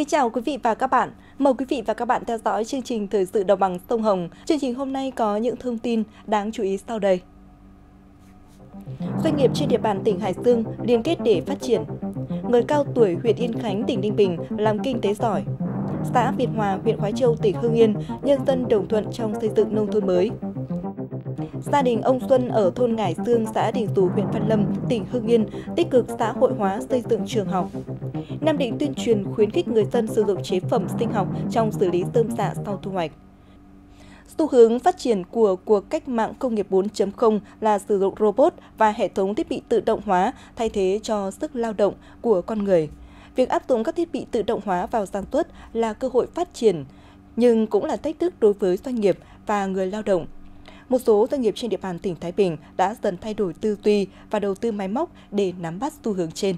Kính chào quý vị và các bạn. Mời quý vị và các bạn theo dõi chương trình Thời sự đồng bằng sông Hồng. Chương trình hôm nay có những thông tin đáng chú ý sau đây. Doanh nghiệp trên địa bàn tỉnh Hải Dương liên kết để phát triển. Người cao tuổi huyện Yên Khánh, tỉnh Ninh Bình làm kinh tế giỏi. Xã Việt Hòa, huyện Khói Châu, tỉnh Hưng Yên, nhân dân đồng thuận trong xây dựng nông thôn mới. Gia đình ông Xuân ở thôn Ngải Dương, xã Đình Tú, huyện Văn Lâm, tỉnh Hưng Yên tích cực xã hội hóa xây dựng trường học. Nam Định tuyên truyền khuyến khích người dân sử dụng chế phẩm sinh học trong xử lý tôm rạ sau thu hoạch. Xu hướng phát triển của cuộc cách mạng công nghiệp 4.0 là sử dụng robot và hệ thống thiết bị tự động hóa thay thế cho sức lao động của con người. Việc áp dụng các thiết bị tự động hóa vào sản xuất là cơ hội phát triển, nhưng cũng là thách thức đối với doanh nghiệp và người lao động một số doanh nghiệp trên địa bàn tỉnh Thái Bình đã dần thay đổi tư duy và đầu tư máy móc để nắm bắt xu hướng trên.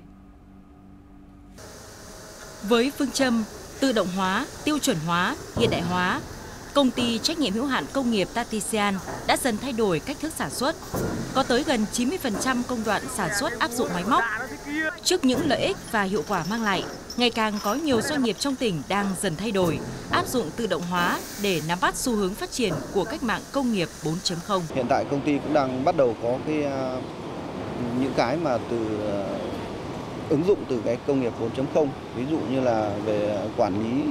Với phương châm tự động hóa, tiêu chuẩn hóa, hiện đại hóa, công ty trách nhiệm hữu hạn công nghiệp Tatisian đã dần thay đổi cách thức sản xuất. Có tới gần 90% công đoạn sản xuất áp dụng máy móc. Trước những lợi ích và hiệu quả mang lại, ngày càng có nhiều doanh nghiệp trong tỉnh đang dần thay đổi, áp dụng tự động hóa để nắm bắt xu hướng phát triển của cách mạng công nghiệp 4.0. Hiện tại công ty cũng đang bắt đầu có cái à, những cái mà từ à, ứng dụng từ cái công nghiệp 4.0, ví dụ như là về quản lý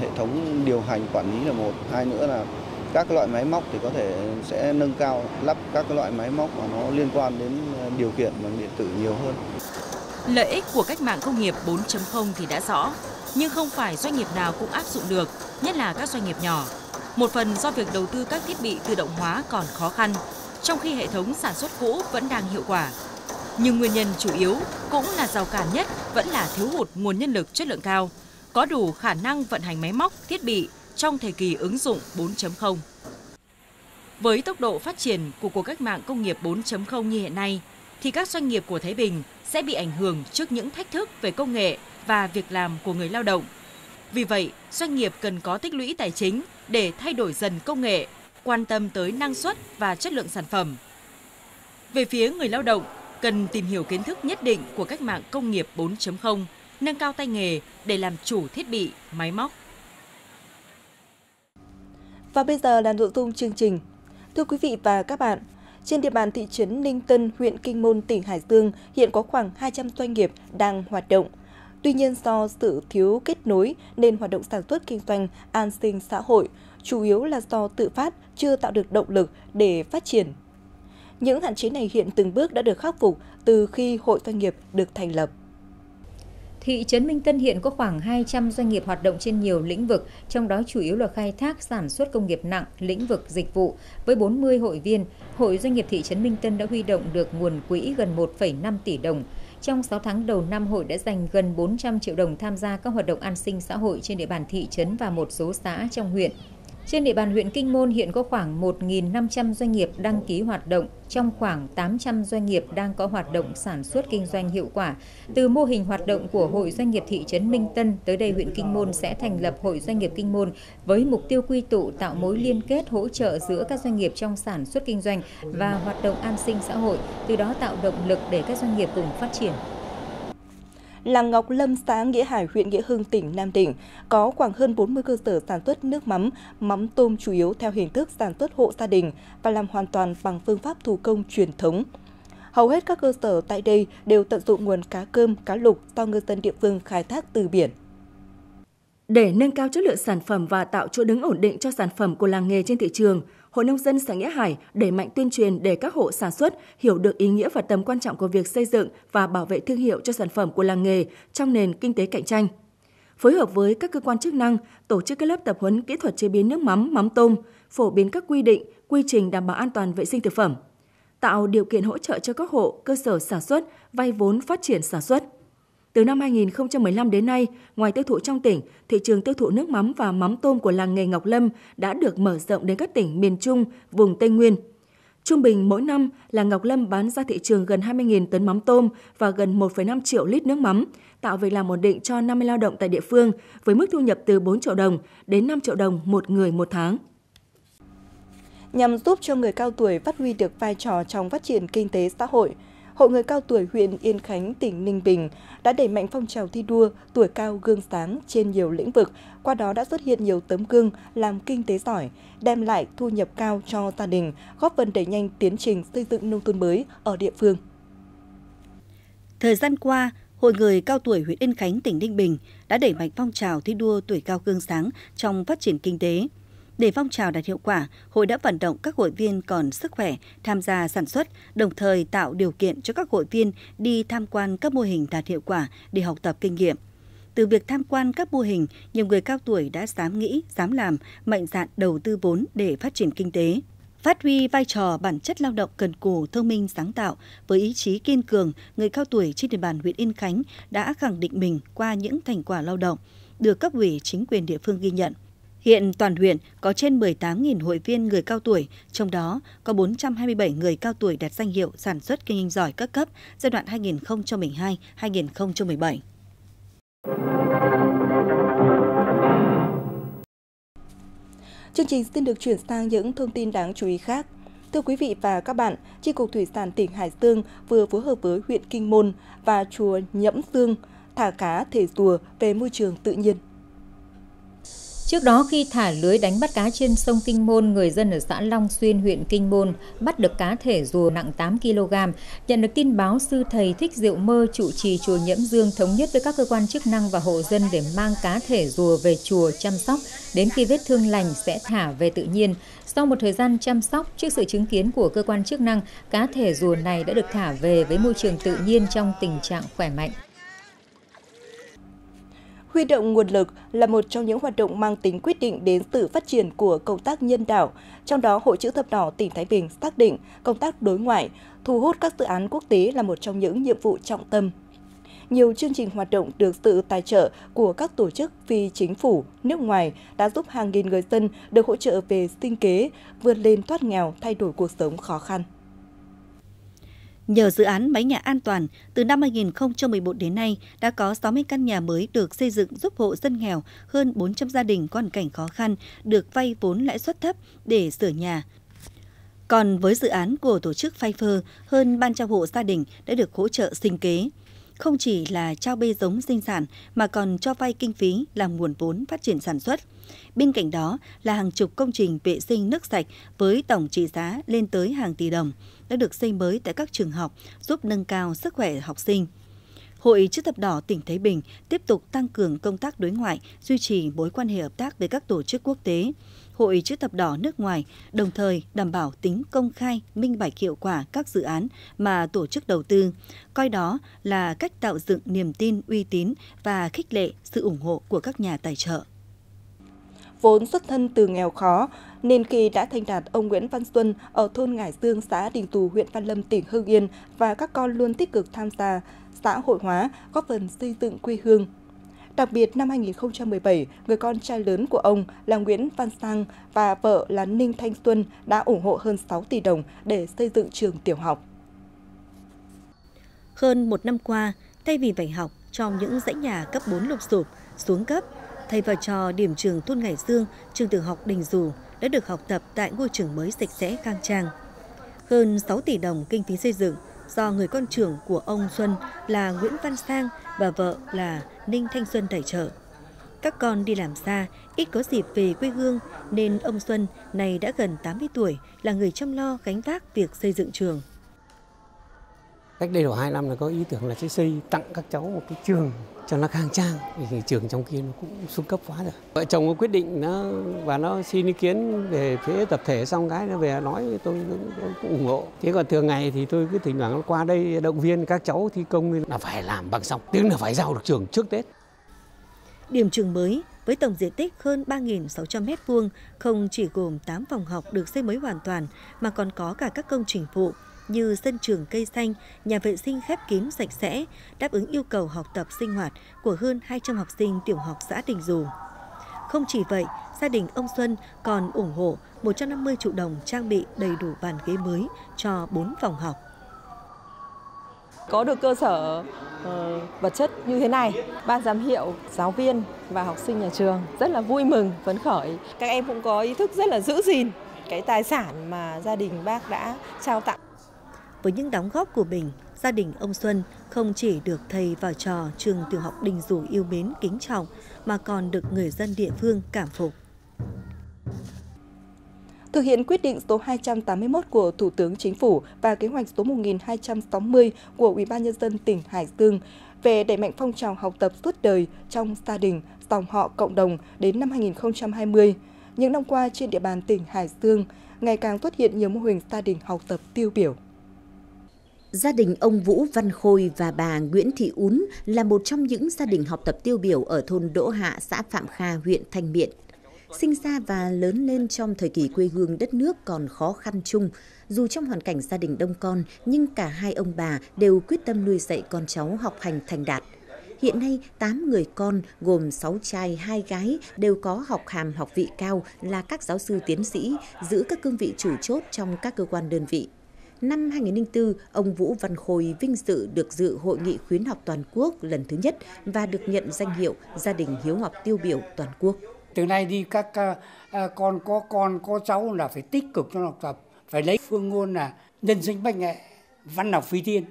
hệ thống điều hành quản lý là một, hai nữa là các loại máy móc thì có thể sẽ nâng cao lắp các loại máy móc mà nó liên quan đến ờ, điều khiển bằng điện tử nhiều hơn. Lợi ích của cách mạng công nghiệp 4.0 thì đã rõ, nhưng không phải doanh nghiệp nào cũng áp dụng được, nhất là các doanh nghiệp nhỏ. Một phần do việc đầu tư các thiết bị tự động hóa còn khó khăn, trong khi hệ thống sản xuất cũ vẫn đang hiệu quả. Nhưng nguyên nhân chủ yếu cũng là rào cản nhất vẫn là thiếu hụt nguồn nhân lực chất lượng cao, có đủ khả năng vận hành máy móc, thiết bị trong thời kỳ ứng dụng 4.0. Với tốc độ phát triển của cuộc cách mạng công nghiệp 4.0 như hiện nay, thì các doanh nghiệp của Thái Bình sẽ bị ảnh hưởng trước những thách thức về công nghệ và việc làm của người lao động. Vì vậy, doanh nghiệp cần có tích lũy tài chính để thay đổi dần công nghệ, quan tâm tới năng suất và chất lượng sản phẩm. Về phía người lao động, cần tìm hiểu kiến thức nhất định của cách mạng công nghiệp 4.0, nâng cao tay nghề để làm chủ thiết bị, máy móc. Và bây giờ là nội dung chương trình. Thưa quý vị và các bạn, trên địa bàn thị trấn Ninh Tân, huyện Kinh Môn, tỉnh Hải Dương hiện có khoảng 200 doanh nghiệp đang hoạt động. Tuy nhiên do sự thiếu kết nối nên hoạt động sản xuất kinh doanh an sinh xã hội chủ yếu là do tự phát chưa tạo được động lực để phát triển. Những hạn chế này hiện từng bước đã được khắc phục từ khi hội doanh nghiệp được thành lập. Thị trấn Minh Tân hiện có khoảng 200 doanh nghiệp hoạt động trên nhiều lĩnh vực, trong đó chủ yếu là khai thác sản xuất công nghiệp nặng, lĩnh vực dịch vụ. Với 40 hội viên, Hội Doanh nghiệp thị trấn Minh Tân đã huy động được nguồn quỹ gần 1,5 tỷ đồng. Trong 6 tháng đầu năm, hội đã dành gần 400 triệu đồng tham gia các hoạt động an sinh xã hội trên địa bàn thị trấn và một số xã trong huyện. Trên địa bàn huyện Kinh Môn hiện có khoảng 1.500 doanh nghiệp đăng ký hoạt động, trong khoảng 800 doanh nghiệp đang có hoạt động sản xuất kinh doanh hiệu quả. Từ mô hình hoạt động của Hội Doanh nghiệp thị trấn Minh Tân, tới đây huyện Kinh Môn sẽ thành lập Hội Doanh nghiệp Kinh Môn với mục tiêu quy tụ tạo mối liên kết hỗ trợ giữa các doanh nghiệp trong sản xuất kinh doanh và hoạt động an sinh xã hội, từ đó tạo động lực để các doanh nghiệp cùng phát triển làng Ngọc Lâm, xã Nghĩa Hải, huyện Nghĩa Hưng, tỉnh Nam Định có khoảng hơn 40 cơ sở sản xuất nước mắm, mắm tôm chủ yếu theo hình thức sản xuất hộ gia đình và làm hoàn toàn bằng phương pháp thủ công truyền thống. Hầu hết các cơ sở tại đây đều tận dụng nguồn cá cơm, cá lục do ngư dân địa phương khai thác từ biển. Để nâng cao chất lượng sản phẩm và tạo chỗ đứng ổn định cho sản phẩm của làng nghề trên thị trường, Hội Nông dân xã Nghĩa Hải đẩy mạnh tuyên truyền để các hộ sản xuất hiểu được ý nghĩa và tầm quan trọng của việc xây dựng và bảo vệ thương hiệu cho sản phẩm của làng nghề trong nền kinh tế cạnh tranh. Phối hợp với các cơ quan chức năng, tổ chức các lớp tập huấn kỹ thuật chế biến nước mắm, mắm tôm, phổ biến các quy định, quy trình đảm bảo an toàn vệ sinh thực phẩm, tạo điều kiện hỗ trợ cho các hộ, cơ sở sản xuất vay vốn phát triển sản xuất từ năm 2015 đến nay, ngoài tiêu thụ trong tỉnh, thị trường tiêu thụ nước mắm và mắm tôm của làng nghề Ngọc Lâm đã được mở rộng đến các tỉnh miền Trung, vùng Tây Nguyên. Trung bình mỗi năm, làng Ngọc Lâm bán ra thị trường gần 20.000 tấn mắm tôm và gần 1,5 triệu lít nước mắm, tạo việc làm ổn định cho 50 lao động tại địa phương với mức thu nhập từ 4 triệu đồng đến 5 triệu đồng một người một tháng. Nhằm giúp cho người cao tuổi phát huy được vai trò trong phát triển kinh tế xã hội, Hội người cao tuổi huyện Yên Khánh, tỉnh Ninh Bình đã đẩy mạnh phong trào thi đua tuổi cao gương sáng trên nhiều lĩnh vực, qua đó đã xuất hiện nhiều tấm gương làm kinh tế giỏi, đem lại thu nhập cao cho gia đình, góp phần đẩy nhanh tiến trình xây dựng nông thôn mới ở địa phương. Thời gian qua, Hội người cao tuổi huyện Yên Khánh, tỉnh Ninh Bình đã đẩy mạnh phong trào thi đua tuổi cao gương sáng trong phát triển kinh tế. Để phong trào đạt hiệu quả, hội đã vận động các hội viên còn sức khỏe tham gia sản xuất, đồng thời tạo điều kiện cho các hội viên đi tham quan các mô hình đạt hiệu quả để học tập kinh nghiệm. Từ việc tham quan các mô hình, nhiều người cao tuổi đã dám nghĩ, dám làm, mạnh dạn đầu tư vốn để phát triển kinh tế. Phát huy vai trò bản chất lao động cần cù, thông minh, sáng tạo, với ý chí kiên cường, người cao tuổi trên địa bàn huyện Yên Khánh đã khẳng định mình qua những thành quả lao động, được cấp ủy chính quyền địa phương ghi nhận. Hiện toàn huyện có trên 18.000 hội viên người cao tuổi, trong đó có 427 người cao tuổi đạt danh hiệu sản xuất kinh doanh giỏi các cấp giai đoạn 2012-2017. Chương trình xin được chuyển sang những thông tin đáng chú ý khác. Thưa quý vị và các bạn, Chi cục Thủy sản tỉnh Hải Dương vừa phối hợp với huyện Kinh Môn và chùa Nhẫm Dương thả cá thể rùa về môi trường tự nhiên. Trước đó khi thả lưới đánh bắt cá trên sông Kinh Môn, người dân ở xã Long Xuyên, huyện Kinh Môn bắt được cá thể rùa nặng 8 kg. Nhận được tin báo, sư thầy Thích Diệu Mơ trụ trì chùa Nhiễm Dương thống nhất với các cơ quan chức năng và hộ dân để mang cá thể rùa về chùa chăm sóc. Đến khi vết thương lành sẽ thả về tự nhiên. Sau một thời gian chăm sóc, trước sự chứng kiến của cơ quan chức năng, cá thể rùa này đã được thả về với môi trường tự nhiên trong tình trạng khỏe mạnh. Huy động nguồn lực là một trong những hoạt động mang tính quyết định đến sự phát triển của công tác nhân đạo. Trong đó, Hội chữ thập đỏ tỉnh Thái Bình xác định công tác đối ngoại, thu hút các dự án quốc tế là một trong những nhiệm vụ trọng tâm. Nhiều chương trình hoạt động được sự tài trợ của các tổ chức phi chính phủ, nước ngoài đã giúp hàng nghìn người dân được hỗ trợ về sinh kế, vươn lên thoát nghèo, thay đổi cuộc sống khó khăn. Nhờ dự án mái nhà an toàn, từ năm 2011 đến nay đã có 60 căn nhà mới được xây dựng giúp hộ dân nghèo, hơn 400 gia đình có hoàn cảnh khó khăn được vay vốn lãi suất thấp để sửa nhà. Còn với dự án của tổ chức Pfeiffer, hơn 300 hộ gia đình đã được hỗ trợ sinh kế. Không chỉ là trao bê giống sinh sản mà còn cho vay kinh phí làm nguồn vốn phát triển sản xuất. Bên cạnh đó là hàng chục công trình vệ sinh nước sạch với tổng trị giá lên tới hàng tỷ đồng đã được xây mới tại các trường học giúp nâng cao sức khỏe học sinh. Hội chữ thập đỏ tỉnh Thái Bình tiếp tục tăng cường công tác đối ngoại, duy trì mối quan hệ hợp tác với các tổ chức quốc tế. Hội chữ thập đỏ nước ngoài đồng thời đảm bảo tính công khai, minh bạch hiệu quả các dự án mà tổ chức đầu tư, coi đó là cách tạo dựng niềm tin uy tín và khích lệ sự ủng hộ của các nhà tài trợ vốn xuất thân từ nghèo khó, nên khi đã thành đạt ông Nguyễn Văn Xuân ở thôn Ngải Dương, xã Đình Tù, huyện Văn Lâm, tỉnh Hưng Yên và các con luôn tích cực tham gia xã hội hóa, góp phần xây dựng quê hương. Đặc biệt năm 2017, người con trai lớn của ông là Nguyễn Văn Sang và vợ là Ninh Thanh Xuân đã ủng hộ hơn 6 tỷ đồng để xây dựng trường tiểu học. Hơn một năm qua, thay vì phải học trong những dãy nhà cấp 4 lục sụp, xuống cấp thầy và trò điểm trường thôn Ngải Dương, trường tiểu học Đình Dù đã được học tập tại ngôi trường mới sạch sẽ khang trang. Hơn 6 tỷ đồng kinh phí xây dựng do người con trưởng của ông Xuân là Nguyễn Văn Sang và vợ là Ninh Thanh Xuân tài trợ. Các con đi làm xa, ít có dịp về quê hương nên ông Xuân này đã gần 80 tuổi là người chăm lo gánh vác việc xây dựng trường. Cách đây đủ 2 năm là có ý tưởng là sẽ xây tặng các cháu một cái trường cho nó khang trang thì trường trong kia nó cũng xuống cấp quá rồi. Vợ chồng có quyết định nó và nó xin ý kiến về phía tập thể xong cái nó về nói tôi, tôi cũng ủng hộ. Thế còn thường ngày thì tôi cứ thỉnh thoảng qua đây động viên các cháu thi công là phải làm bằng xong tiếng là phải giao được trường trước tết. Điểm trường mới với tổng diện tích hơn 3.600 m2 không chỉ gồm 8 phòng học được xây mới hoàn toàn mà còn có cả các công trình phụ như sân trường cây xanh, nhà vệ sinh khép kín sạch sẽ, đáp ứng yêu cầu học tập sinh hoạt của hơn 200 học sinh tiểu học xã Đình Dù. Không chỉ vậy, gia đình ông Xuân còn ủng hộ 150 triệu đồng trang bị đầy đủ bàn ghế mới cho 4 phòng học. Có được cơ sở uh, vật chất như thế này, ban giám hiệu, giáo viên và học sinh nhà trường rất là vui mừng, phấn khởi. Các em cũng có ý thức rất là giữ gìn cái tài sản mà gia đình bác đã trao tặng. Với những đóng góp của mình, gia đình ông Xuân không chỉ được thầy và trò trường tiểu học Đình Dù yêu mến kính trọng mà còn được người dân địa phương cảm phục. Thực hiện quyết định số 281 của Thủ tướng Chính phủ và kế hoạch số 1260 của Ủy ban nhân dân tỉnh Hải Dương về đẩy mạnh phong trào học tập suốt đời trong gia đình, dòng họ cộng đồng đến năm 2020. Những năm qua trên địa bàn tỉnh Hải Dương ngày càng xuất hiện nhiều mô hình gia đình học tập tiêu biểu. Gia đình ông Vũ Văn Khôi và bà Nguyễn Thị Ún là một trong những gia đình học tập tiêu biểu ở thôn Đỗ Hạ, xã Phạm Kha, huyện Thanh Miện. Sinh ra và lớn lên trong thời kỳ quê hương đất nước còn khó khăn chung, dù trong hoàn cảnh gia đình đông con nhưng cả hai ông bà đều quyết tâm nuôi dạy con cháu học hành thành đạt. Hiện nay, 8 người con gồm 6 trai, 2 gái đều có học hàm học vị cao là các giáo sư tiến sĩ, giữ các cương vị chủ chốt trong các cơ quan đơn vị. Năm 2004, ông Vũ Văn Khôi vinh dự được dự Hội nghị khuyến học toàn quốc lần thứ nhất và được nhận danh hiệu Gia đình hiếu học tiêu biểu toàn quốc. Từ nay đi các uh, con có con có cháu là phải tích cực trong học tập, phải lấy phương ngôn là nhân sinh bách nghệ, văn học phi thiên.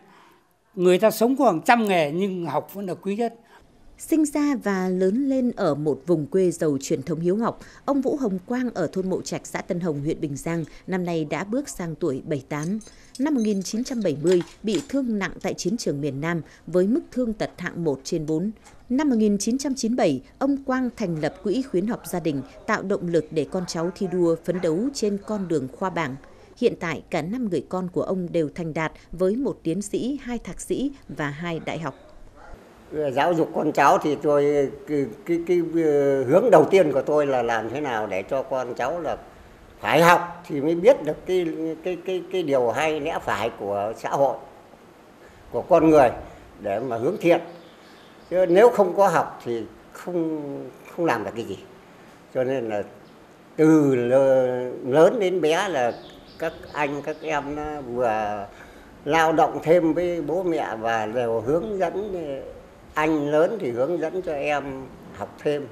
Người ta sống có hàng trăm nghề nhưng học vẫn là quý nhất. Sinh ra và lớn lên ở một vùng quê giàu truyền thống hiếu học, ông Vũ Hồng Quang ở thôn Mộ Trạch, xã Tân Hồng, huyện Bình Giang, năm nay đã bước sang tuổi 78. Năm 1970, bị thương nặng tại chiến trường miền Nam với mức thương tật hạng 1 trên 4. Năm 1997, ông Quang thành lập Quỹ khuyến học gia đình, tạo động lực để con cháu thi đua phấn đấu trên con đường khoa bảng. Hiện tại, cả năm người con của ông đều thành đạt với một tiến sĩ, hai thạc sĩ và hai đại học giáo dục con cháu thì tôi cái, cái, cái hướng đầu tiên của tôi là làm thế nào để cho con cháu là phải học thì mới biết được cái cái cái cái điều hay lẽ phải của xã hội của con người để mà hướng thiện. Chứ nếu không có học thì không không làm được cái gì. Cho nên là từ lớn đến bé là các anh các em vừa lao động thêm với bố mẹ và đều hướng dẫn anh lớn thì hướng dẫn cho em học thêm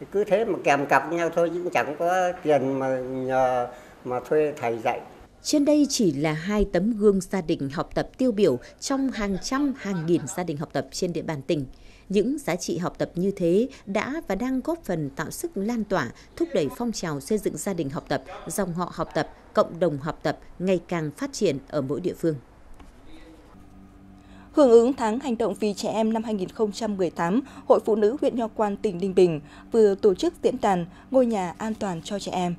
thì cứ thế mà kèm cặp nhau thôi chứ chẳng có tiền mà nhờ mà thuê thầy dạy trên đây chỉ là hai tấm gương gia đình học tập tiêu biểu trong hàng trăm hàng nghìn gia đình học tập trên địa bàn tỉnh. Những giá trị học tập như thế đã và đang góp phần tạo sức lan tỏa, thúc đẩy phong trào xây dựng gia đình học tập, dòng họ học tập, cộng đồng học tập ngày càng phát triển ở mỗi địa phương. Hưởng ứng tháng hành động vì trẻ em năm 2018, Hội Phụ nữ huyện Nho Quan, tỉnh Ninh Bình vừa tổ chức diễn đàn Ngôi nhà an toàn cho trẻ em.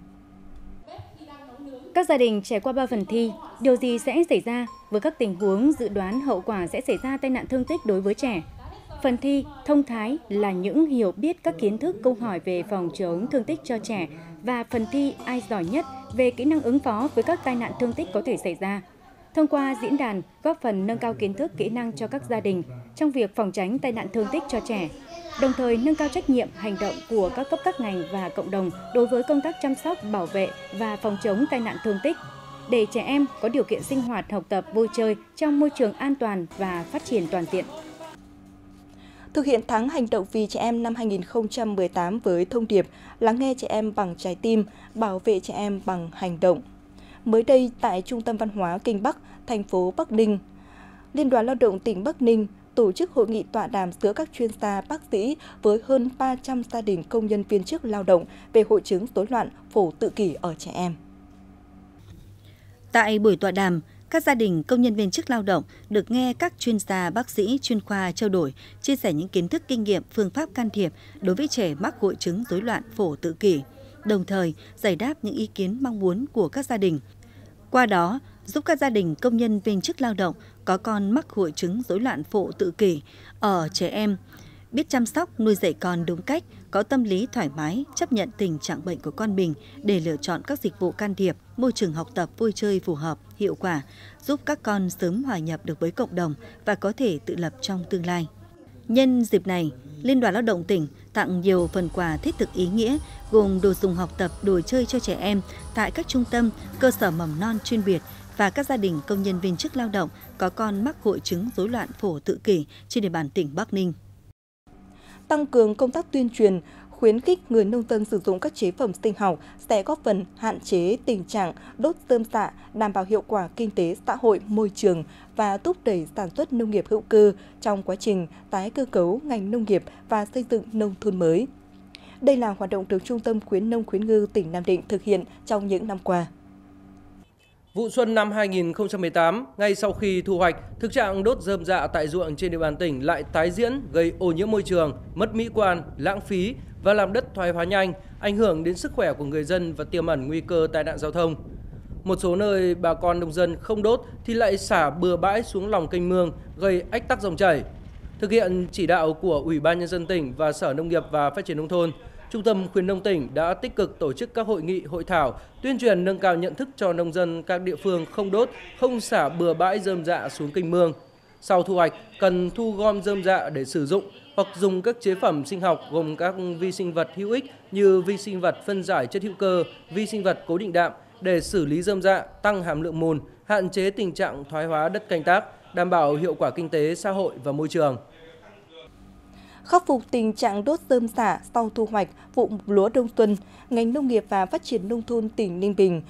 Các gia đình trải qua ba phần thi, điều gì sẽ xảy ra với các tình huống dự đoán hậu quả sẽ xảy ra tai nạn thương tích đối với trẻ? Phần thi thông thái là những hiểu biết các kiến thức câu hỏi về phòng chống thương tích cho trẻ và phần thi ai giỏi nhất về kỹ năng ứng phó với các tai nạn thương tích có thể xảy ra. Thông qua diễn đàn, góp phần nâng cao kiến thức kỹ năng cho các gia đình trong việc phòng tránh tai nạn thương tích cho trẻ, đồng thời nâng cao trách nhiệm hành động của các cấp các ngành và cộng đồng đối với công tác chăm sóc, bảo vệ và phòng chống tai nạn thương tích để trẻ em có điều kiện sinh hoạt, học tập, vui chơi trong môi trường an toàn và phát triển toàn diện. Thực hiện tháng hành động vì trẻ em năm 2018 với thông điệp lắng nghe trẻ em bằng trái tim, bảo vệ trẻ em bằng hành động. Mới đây tại Trung tâm Văn hóa Kinh Bắc, thành phố Bắc Ninh, Liên đoàn Lao động tỉnh Bắc Ninh tổ chức hội nghị tọa đàm giữa các chuyên gia bác sĩ với hơn 300 gia đình công nhân viên chức lao động về hội chứng rối loạn phổ tự kỷ ở trẻ em. Tại buổi tọa đàm, các gia đình công nhân viên chức lao động được nghe các chuyên gia bác sĩ chuyên khoa trao đổi, chia sẻ những kiến thức kinh nghiệm, phương pháp can thiệp đối với trẻ mắc hội chứng rối loạn phổ tự kỷ đồng thời giải đáp những ý kiến mong muốn của các gia đình. Qua đó, giúp các gia đình công nhân viên chức lao động có con mắc hội chứng rối loạn phụ tự kỷ ở trẻ em, biết chăm sóc nuôi dạy con đúng cách, có tâm lý thoải mái, chấp nhận tình trạng bệnh của con mình để lựa chọn các dịch vụ can thiệp, môi trường học tập vui chơi phù hợp, hiệu quả, giúp các con sớm hòa nhập được với cộng đồng và có thể tự lập trong tương lai. Nhân dịp này, Liên đoàn Lao động tỉnh tặng nhiều phần quà thiết thực ý nghĩa gồm đồ dùng học tập, đồ chơi cho trẻ em tại các trung tâm, cơ sở mầm non chuyên biệt và các gia đình công nhân viên chức lao động có con mắc hội chứng rối loạn phổ tự kỷ trên địa bàn tỉnh Bắc Ninh. Tăng cường công tác tuyên truyền, khuyến khích người nông dân sử dụng các chế phẩm sinh học sẽ góp phần hạn chế tình trạng đốt dơm dạ, đảm bảo hiệu quả kinh tế xã hội môi trường và thúc đẩy sản xuất nông nghiệp hữu cơ trong quá trình tái cơ cấu ngành nông nghiệp và xây dựng nông thôn mới. Đây là hoạt động được Trung tâm khuyến nông khuyến ngư tỉnh Nam Định thực hiện trong những năm qua. Vụ xuân năm 2018, ngay sau khi thu hoạch, thực trạng đốt dơm dạ tại ruộng trên địa bàn tỉnh lại tái diễn gây ô nhiễm môi trường, mất mỹ quan, lãng phí và làm đất thoái hóa nhanh, ảnh hưởng đến sức khỏe của người dân và tiềm ẩn nguy cơ tai nạn giao thông. Một số nơi bà con nông dân không đốt thì lại xả bừa bãi xuống lòng kênh mương, gây ách tắc dòng chảy. Thực hiện chỉ đạo của Ủy ban Nhân dân tỉnh và Sở Nông nghiệp và Phát triển Nông thôn, Trung tâm khuyến nông tỉnh đã tích cực tổ chức các hội nghị, hội thảo, tuyên truyền nâng cao nhận thức cho nông dân các địa phương không đốt, không xả bừa bãi rơm dạ xuống kênh mương. Sau thu hoạch, cần thu gom rơm dạ để sử dụng hoặc dùng các chế phẩm sinh học gồm các vi sinh vật hữu ích như vi sinh vật phân giải chất hữu cơ, vi sinh vật cố định đạm để xử lý rơm dạ, tăng hàm lượng mùn, hạn chế tình trạng thoái hóa đất canh tác, đảm bảo hiệu quả kinh tế, xã hội và môi trường. Khắc phục tình trạng đốt rơm xả dạ sau thu hoạch vụ lúa đông xuân, ngành nông nghiệp và phát triển nông thôn tỉnh Ninh Bình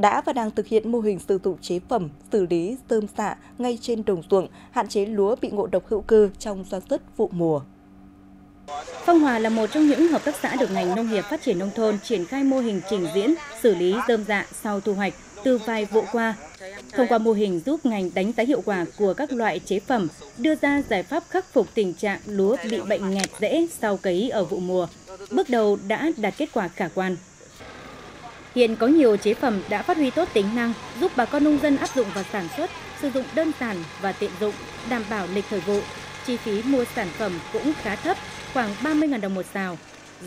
đã và đang thực hiện mô hình sử dụng chế phẩm xử lý rơm xạ ngay trên đồng ruộng, hạn chế lúa bị ngộ độc hữu cơ trong sản xuất vụ mùa. Phong Hòa là một trong những hợp tác xã được ngành nông nghiệp phát triển nông thôn triển khai mô hình trình diễn xử lý dơm dạ sau thu hoạch từ vài vụ qua. Thông qua mô hình giúp ngành đánh giá hiệu quả của các loại chế phẩm, đưa ra giải pháp khắc phục tình trạng lúa bị bệnh nghẹt rễ sau cấy ở vụ mùa, bước đầu đã đạt kết quả khả quan. Hiện có nhiều chế phẩm đã phát huy tốt tính năng, giúp bà con nông dân áp dụng vào sản xuất, sử dụng đơn giản và tiện dụng, đảm bảo lịch thời vụ. Chi phí mua sản phẩm cũng khá thấp, khoảng 30.000 đồng một xào.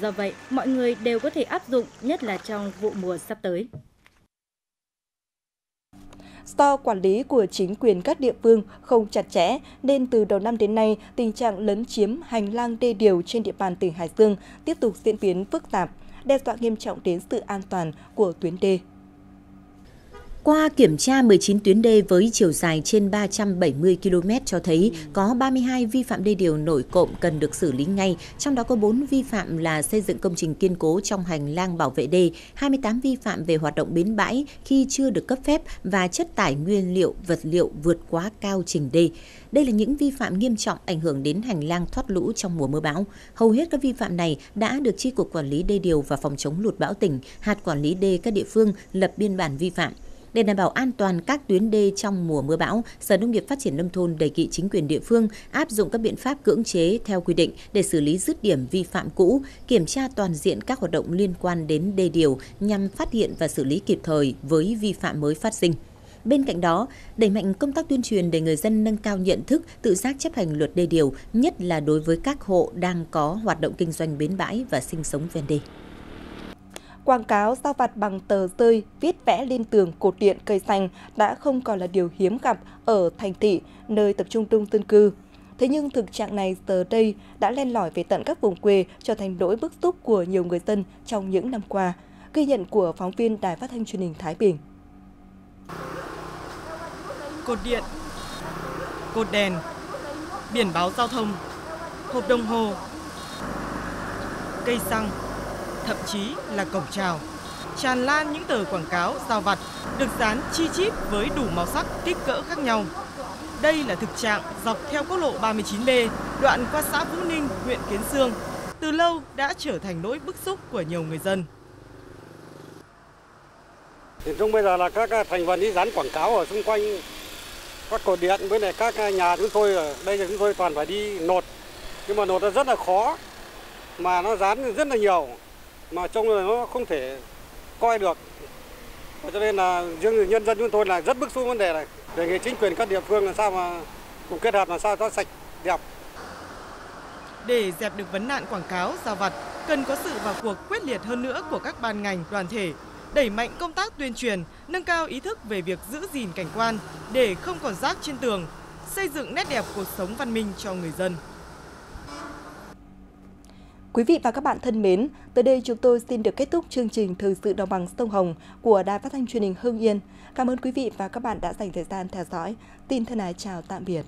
Do vậy, mọi người đều có thể áp dụng, nhất là trong vụ mùa sắp tới do quản lý của chính quyền các địa phương không chặt chẽ nên từ đầu năm đến nay tình trạng lấn chiếm hành lang đê điều trên địa bàn tỉnh Hải Dương tiếp tục diễn biến phức tạp, đe dọa nghiêm trọng đến sự an toàn của tuyến đê. Qua kiểm tra 19 tuyến đê với chiều dài trên 370 km cho thấy có 32 vi phạm đê điều nổi cộm cần được xử lý ngay, trong đó có 4 vi phạm là xây dựng công trình kiên cố trong hành lang bảo vệ đê, 28 vi phạm về hoạt động bến bãi khi chưa được cấp phép và chất tải nguyên liệu, vật liệu vượt quá cao trình đê. Đây là những vi phạm nghiêm trọng ảnh hưởng đến hành lang thoát lũ trong mùa mưa bão. Hầu hết các vi phạm này đã được Chi cục Quản lý đê điều và phòng chống lụt bão tỉnh, hạt quản lý đê các địa phương lập biên bản vi phạm. Để đảm bảo an toàn các tuyến đê trong mùa mưa bão, Sở Nông nghiệp Phát triển Nông thôn đề nghị chính quyền địa phương áp dụng các biện pháp cưỡng chế theo quy định để xử lý dứt điểm vi phạm cũ, kiểm tra toàn diện các hoạt động liên quan đến đê điều nhằm phát hiện và xử lý kịp thời với vi phạm mới phát sinh. Bên cạnh đó, đẩy mạnh công tác tuyên truyền để người dân nâng cao nhận thức, tự giác chấp hành luật đê điều, nhất là đối với các hộ đang có hoạt động kinh doanh bến bãi và sinh sống ven đê quảng cáo giao vặt bằng tờ rơi viết vẽ lên tường cột điện cây xanh đã không còn là điều hiếm gặp ở thành thị, nơi tập trung đông dân cư. Thế nhưng thực trạng này giờ đây đã len lỏi về tận các vùng quê trở thành nỗi bức xúc của nhiều người dân trong những năm qua. Ghi nhận của phóng viên Đài Phát thanh Truyền hình Thái Bình. Cột điện, cột đèn, biển báo giao thông, hộp đồng hồ, cây xăng, thậm chí là cổng chào. Tràn lan những tờ quảng cáo giao vặt được dán chi chít với đủ màu sắc, kích cỡ khác nhau. Đây là thực trạng dọc theo quốc lộ 39B, đoạn qua xã Vũ Ninh, huyện Kiến Sương, từ lâu đã trở thành nỗi bức xúc của nhiều người dân. Hiện chung bây giờ là các à, thành phần đi dán quảng cáo ở xung quanh các cột điện với lại các à, nhà chúng tôi ở đây là chúng tôi toàn phải đi nột nhưng mà nột nó rất là khó mà nó dán rất là nhiều mà trông là nó không thể coi được. Và cho nên là riêng nhân dân chúng tôi là rất bức xúc vấn đề này. Đề nghị chính quyền các địa phương làm sao mà cùng kết hợp làm sao cho sạch, đẹp. Để dẹp được vấn nạn quảng cáo, giao vặt, cần có sự vào cuộc quyết liệt hơn nữa của các ban ngành, đoàn thể, đẩy mạnh công tác tuyên truyền, nâng cao ý thức về việc giữ gìn cảnh quan để không còn rác trên tường, xây dựng nét đẹp cuộc sống văn minh cho người dân. Quý vị và các bạn thân mến, tới đây chúng tôi xin được kết thúc chương trình Thời sự đồng bằng sông Hồng của Đài Phát thanh Truyền hình Hưng Yên. Cảm ơn quý vị và các bạn đã dành thời gian theo dõi. Tin thân ái chào tạm biệt.